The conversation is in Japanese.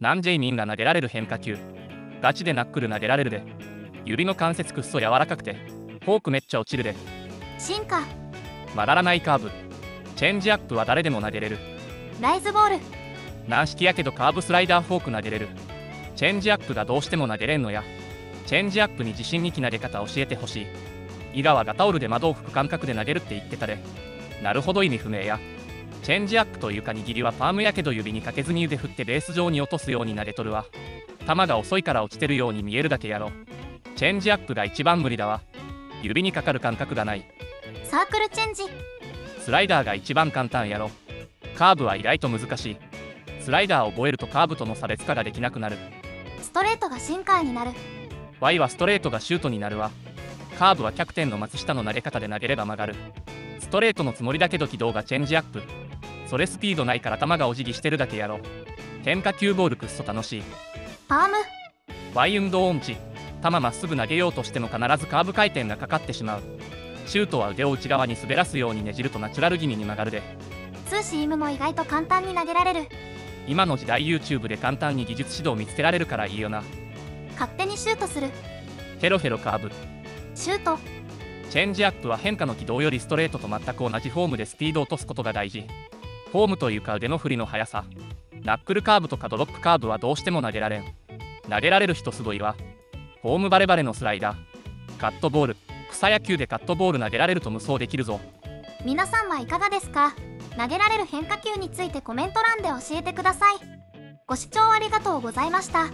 なんジェイミンが投げられる変化球。ガチでナックル投げられるで。指の関節くっそ柔らかくて。フォークめっちゃ落ちるで。進化。曲がらないカーブ。チェンジアップは誰でも投げれる。ライズボール。軟式やけどカーブスライダーフォーク投げれる。チェンジアップがどうしても投げれんのや。チェンジアップに自信にき投げ方教えてほしい。井川がタオルで窓を拭く感覚で投げるって言ってたで。なるほど意味不明やチェンジアップというか握りはパームやけど指にかけずに腕振ってベース上に落とすように投げとるわ。球が遅いから落ちてるように見えるだけやろ。チェンジアップが一番無理だわ。指にかかる感覚がない。サークルチェンジ。スライダーが一番簡単やろ。カーブは意外と難しい。スライダーを覚えるとカーブとの差別化ができなくなる。ストレートがシンカーになる。Y はストレートがシュートになるわ。カーブはキャプテンの松下の投げ方で投げれば曲がるストレートのつもりだけど軌道がチェンジアップ。それスピードないから球がお辞儀してるだけやろ。変化球ボールくっそ楽しい。パーム。Y 運動音痴。球まっすぐ投げようとしても必ずカーブ回転がかかってしまう。シュートは腕を内側に滑らすようにねじるとナチュラル気味に曲がるで。ツーシームも意外と簡単に投げられる。今の時代 YouTube で簡単に技術指導見つけられるからいいよな。勝手にシュートする。ヘロヘロカーブ。シュートチェンジアップは変化の軌道よりストレートと全く同じフォームでスピードを落とすことが大事。フォームというか腕の振りの速さ。ナックルカーブとかドロップカーブはどうしても投げられん。投げられる人すごいわ。フォームバレバレのスライダー。カットボール。草野球でカットボール投げられると無双できるぞ。皆さんはいかがですか？投げられる変化球についてコメント欄で教えてください。ご視聴ありがとうございました。